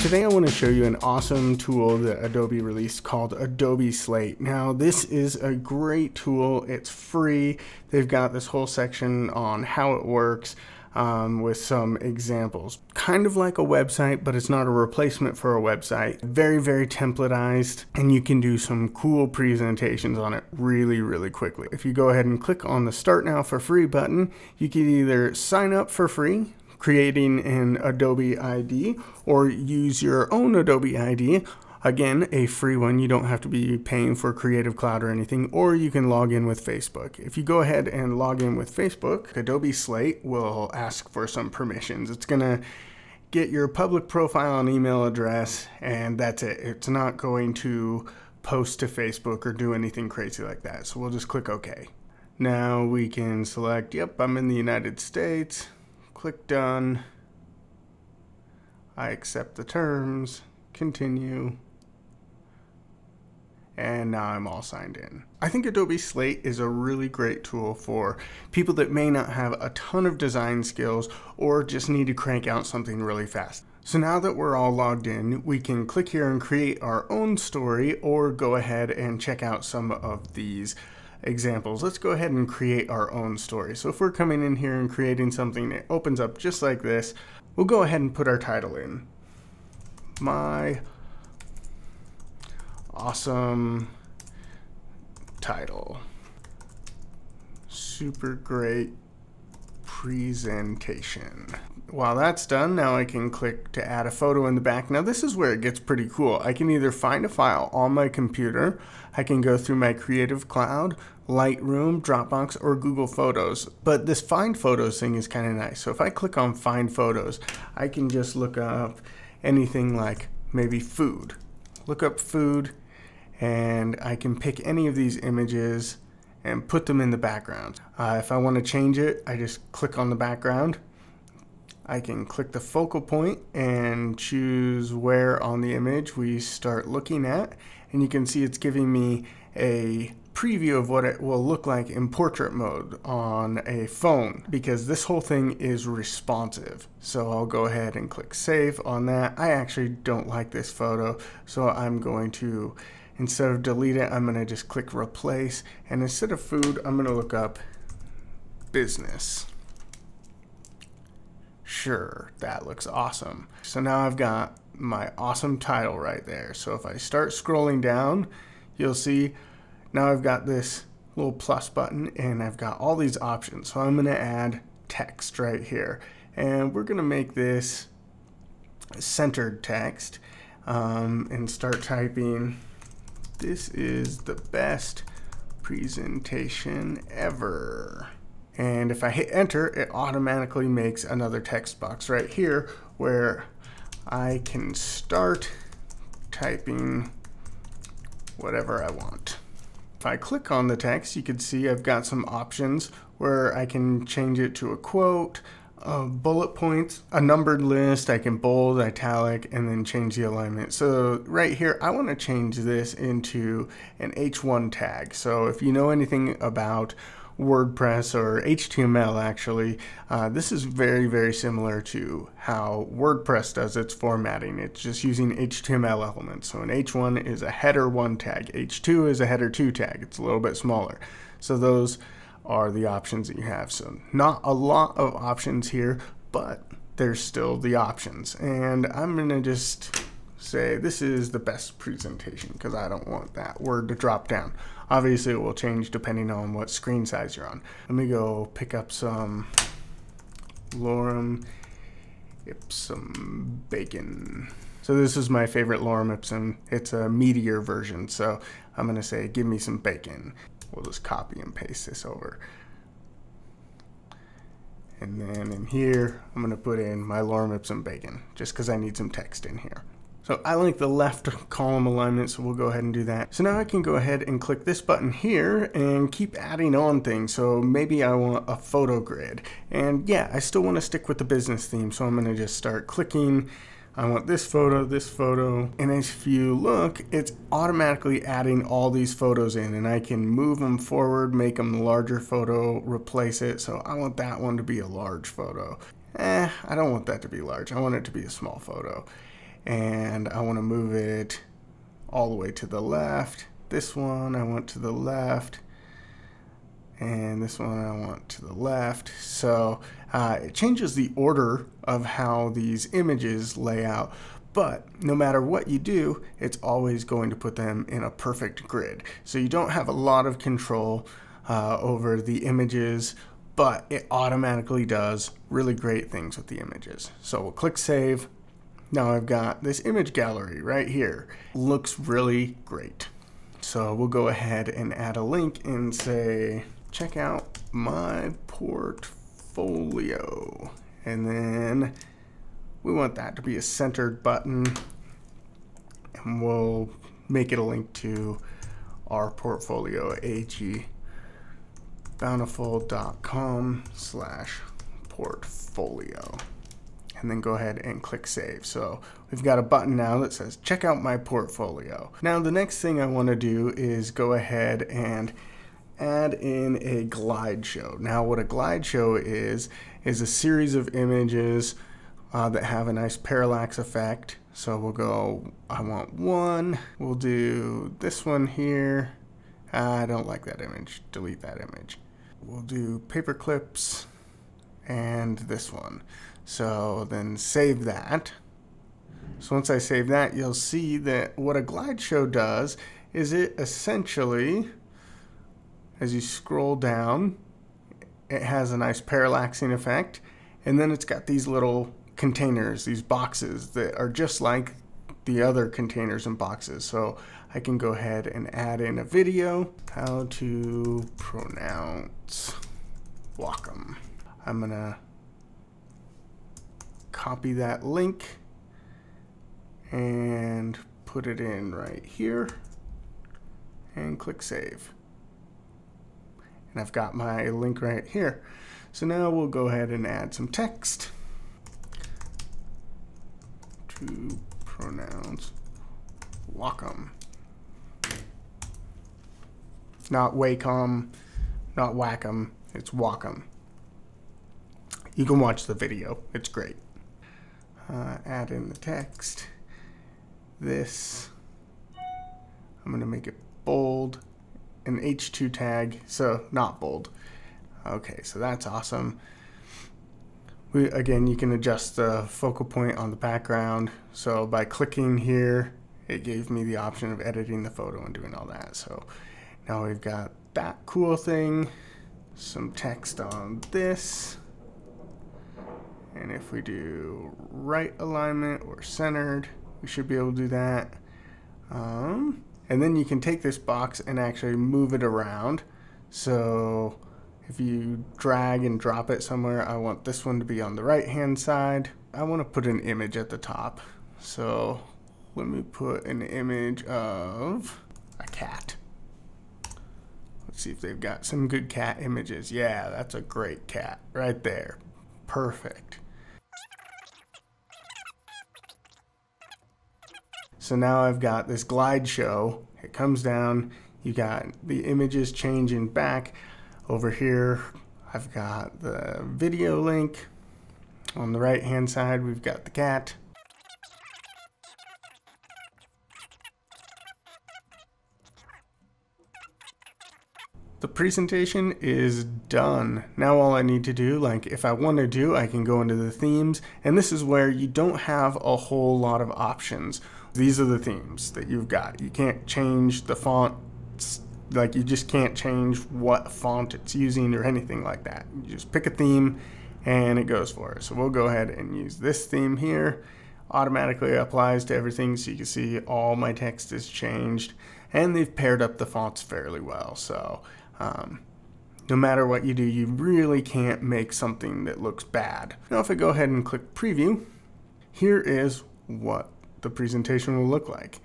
Today I want to show you an awesome tool that Adobe released called Adobe Slate. Now this is a great tool, it's free, they've got this whole section on how it works um, with some examples. Kind of like a website, but it's not a replacement for a website. Very, very templatized, and you can do some cool presentations on it really, really quickly. If you go ahead and click on the Start Now for Free button, you can either sign up for free creating an Adobe ID or use your own Adobe ID. Again, a free one. You don't have to be paying for Creative Cloud or anything, or you can log in with Facebook. If you go ahead and log in with Facebook, Adobe Slate will ask for some permissions. It's going to get your public profile and email address, and that's it. It's not going to post to Facebook or do anything crazy like that. So we'll just click OK. Now we can select, yep, I'm in the United States. Click done. I accept the terms, continue, and now I'm all signed in. I think Adobe Slate is a really great tool for people that may not have a ton of design skills or just need to crank out something really fast. So now that we're all logged in, we can click here and create our own story or go ahead and check out some of these examples. Let's go ahead and create our own story. So if we're coming in here and creating something that opens up just like this, we'll go ahead and put our title in. My awesome title. Super great presentation. While that's done, now I can click to add a photo in the back. Now this is where it gets pretty cool. I can either find a file on my computer, I can go through my Creative Cloud, Lightroom, Dropbox, or Google Photos. But this Find Photos thing is kind of nice. So if I click on Find Photos, I can just look up anything like maybe food. Look up food, and I can pick any of these images and put them in the background. Uh, if I want to change it, I just click on the background I can click the focal point and choose where on the image we start looking at. And you can see it's giving me a preview of what it will look like in portrait mode on a phone because this whole thing is responsive. So I'll go ahead and click save on that. I actually don't like this photo, so I'm going to, instead of delete it, I'm gonna just click replace. And instead of food, I'm gonna look up business. Sure, that looks awesome. So now I've got my awesome title right there. So if I start scrolling down, you'll see now I've got this little plus button and I've got all these options. So I'm gonna add text right here. And we're gonna make this centered text um, and start typing, this is the best presentation ever. And if I hit enter, it automatically makes another text box right here where I can start typing whatever I want. If I click on the text, you can see I've got some options where I can change it to a quote, uh, bullet points, a numbered list, I can bold, italic, and then change the alignment. So right here, I want to change this into an H1 tag. So if you know anything about WordPress or HTML actually, uh, this is very, very similar to how WordPress does its formatting. It's just using HTML elements. So an H1 is a header 1 tag. H2 is a header 2 tag. It's a little bit smaller. So those are the options that you have. So not a lot of options here, but there's still the options. And I'm going to just say this is the best presentation because I don't want that word to drop down. Obviously it will change depending on what screen size you're on. Let me go pick up some lorem ipsum bacon. So this is my favorite lorem ipsum. It's a meatier version. So I'm going to say, give me some bacon. We'll just copy and paste this over. And then in here, I'm going to put in my lorem ipsum bacon, just because I need some text in here. So I like the left column alignment, so we'll go ahead and do that. So now I can go ahead and click this button here and keep adding on things. So maybe I want a photo grid. And yeah, I still want to stick with the business theme, so I'm going to just start clicking. I want this photo, this photo. And if you look, it's automatically adding all these photos in and I can move them forward, make them larger photo, replace it. So I want that one to be a large photo. Eh, I don't want that to be large. I want it to be a small photo. And I want to move it all the way to the left. This one I want to the left and this one I want to the left. So uh, it changes the order of how these images lay out. But no matter what you do, it's always going to put them in a perfect grid. So you don't have a lot of control uh, over the images, but it automatically does really great things with the images. So we'll click save. Now I've got this image gallery right here. Looks really great. So we'll go ahead and add a link and say, check out my portfolio. And then we want that to be a centered button and we'll make it a link to our portfolio ag bountiful.com slash portfolio and then go ahead and click save. So we've got a button now that says check out my portfolio. Now the next thing I want to do is go ahead and add in a glide show. Now what a glide show is, is a series of images uh, that have a nice parallax effect. So we'll go, I want one, we'll do this one here. I don't like that image, delete that image. We'll do paper clips and this one. So then save that. So once I save that, you'll see that what a glide show does is it essentially as you scroll down, it has a nice parallaxing effect. And then it's got these little containers, these boxes that are just like the other containers and boxes. So I can go ahead and add in a video, how to pronounce Wacom. I'm gonna copy that link and put it in right here and click save and I've got my link right here. So now we'll go ahead and add some text to pronounce Wacom. Not Wacom, not Wacom, it's Wacom. You can watch the video, it's great. Uh, add in the text. This, I'm gonna make it bold an H2 tag, so not bold. Okay, so that's awesome. We, again, you can adjust the focal point on the background. So by clicking here, it gave me the option of editing the photo and doing all that. So now we've got that cool thing, some text on this. And if we do right alignment or centered, we should be able to do that. Um, and then you can take this box and actually move it around. So if you drag and drop it somewhere, I want this one to be on the right hand side. I want to put an image at the top. So let me put an image of a cat. Let's see if they've got some good cat images. Yeah, that's a great cat right there. Perfect. So now I've got this glide show. It comes down, you got the images changing back. Over here, I've got the video link. On the right hand side, we've got the cat. The presentation is done. Now all I need to do, like if I want to do, I can go into the themes, and this is where you don't have a whole lot of options. These are the themes that you've got. You can't change the font, like you just can't change what font it's using or anything like that. You just pick a theme and it goes for it. So we'll go ahead and use this theme here. Automatically applies to everything so you can see all my text is changed and they've paired up the fonts fairly well. So um, no matter what you do, you really can't make something that looks bad. Now if I go ahead and click preview, here is what the presentation will look like.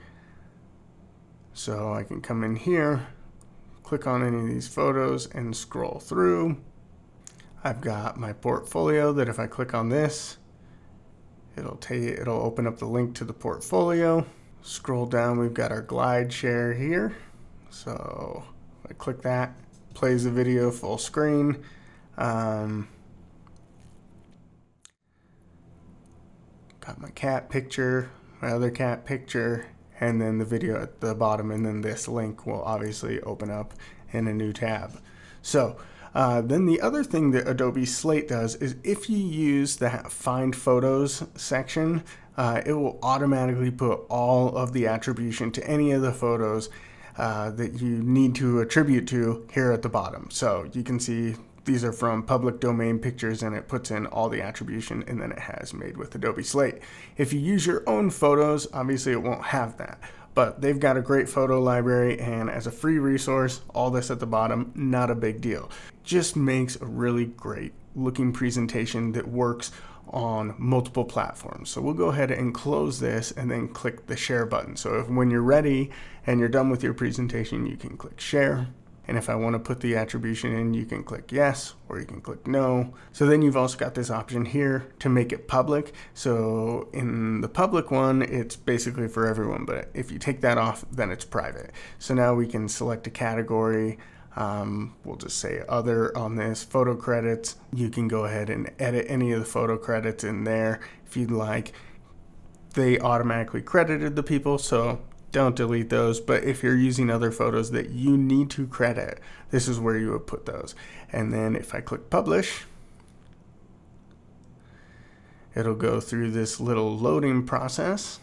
So I can come in here, click on any of these photos and scroll through. I've got my portfolio that if I click on this, it'll take it'll open up the link to the portfolio. Scroll down, we've got our glide share here. So I click that, plays the video full screen. Um, got my cat picture, my other cat picture, and then the video at the bottom, and then this link will obviously open up in a new tab. So uh, then the other thing that Adobe Slate does is if you use that Find Photos section, uh, it will automatically put all of the attribution to any of the photos uh, that you need to attribute to here at the bottom. So you can see these are from public domain pictures and it puts in all the attribution and then it has made with Adobe Slate. If you use your own photos, obviously it won't have that. But they've got a great photo library and as a free resource, all this at the bottom, not a big deal. Just makes a really great looking presentation that works on multiple platforms. So we'll go ahead and close this and then click the share button. So if, when you're ready and you're done with your presentation, you can click share. And if I want to put the attribution in, you can click yes or you can click no. So then you've also got this option here to make it public. So in the public one, it's basically for everyone, but if you take that off, then it's private. So now we can select a category. Um, we'll just say other on this photo credits. You can go ahead and edit any of the photo credits in there if you'd like. They automatically credited the people, so don't delete those. But if you're using other photos that you need to credit, this is where you would put those. And then if I click publish, it'll go through this little loading process.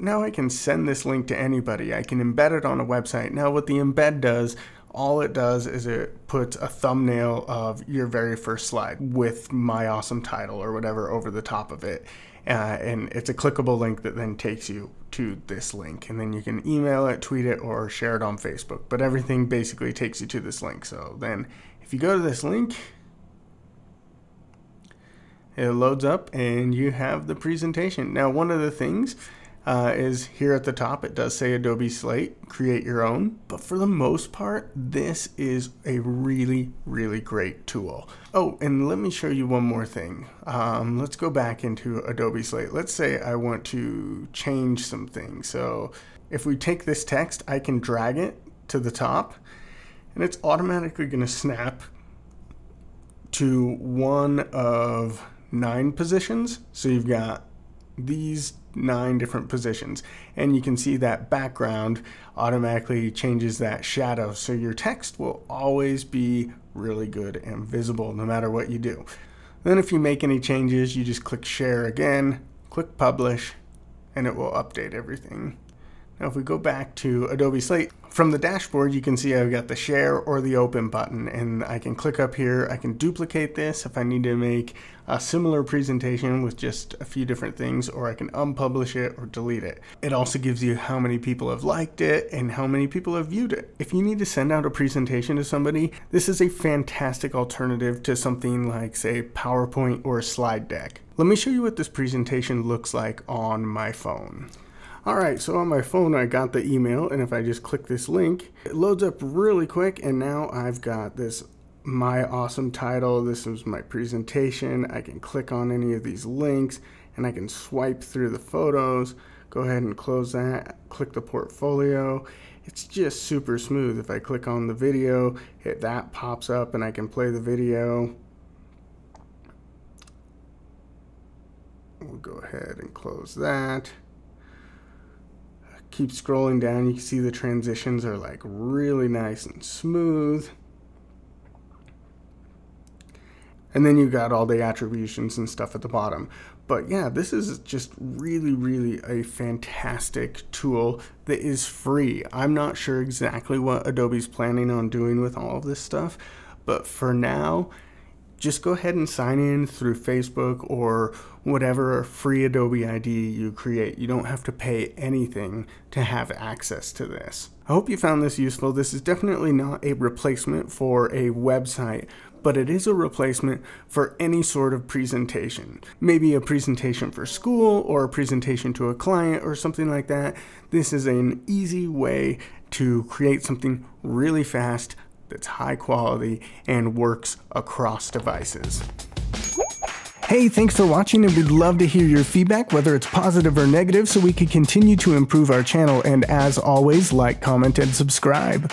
Now I can send this link to anybody. I can embed it on a website. Now what the embed does all it does is it puts a thumbnail of your very first slide with my awesome title or whatever over the top of it. Uh, and it's a clickable link that then takes you to this link. And then you can email it, tweet it, or share it on Facebook. But everything basically takes you to this link. So then if you go to this link, it loads up and you have the presentation. Now, one of the things uh, is here at the top. It does say Adobe Slate, create your own. But for the most part, this is a really, really great tool. Oh, and let me show you one more thing. Um, let's go back into Adobe Slate. Let's say I want to change some things. So if we take this text, I can drag it to the top and it's automatically going to snap to one of nine positions. So you've got these nine different positions and you can see that background automatically changes that shadow so your text will always be really good and visible no matter what you do. Then if you make any changes you just click share again, click publish and it will update everything. Now if we go back to Adobe Slate, from the dashboard you can see I've got the share or the open button and I can click up here, I can duplicate this if I need to make a similar presentation with just a few different things or I can unpublish it or delete it. It also gives you how many people have liked it and how many people have viewed it. If you need to send out a presentation to somebody, this is a fantastic alternative to something like say PowerPoint or a slide deck. Let me show you what this presentation looks like on my phone. Alright, so on my phone I got the email and if I just click this link, it loads up really quick and now I've got this my awesome title. This is my presentation. I can click on any of these links and I can swipe through the photos. Go ahead and close that, click the portfolio. It's just super smooth. If I click on the video, it, that pops up and I can play the video. We'll go ahead and close that keep scrolling down, you can see the transitions are like really nice and smooth. And then you got all the attributions and stuff at the bottom. But yeah, this is just really, really a fantastic tool that is free. I'm not sure exactly what Adobe's planning on doing with all of this stuff, but for now, just go ahead and sign in through Facebook or whatever free Adobe ID you create. You don't have to pay anything to have access to this. I hope you found this useful. This is definitely not a replacement for a website, but it is a replacement for any sort of presentation. Maybe a presentation for school or a presentation to a client or something like that. This is an easy way to create something really fast that's high quality and works across devices. Hey, thanks for watching and we'd love to hear your feedback, whether it's positive or negative, so we can continue to improve our channel. And as always, like, comment, and subscribe.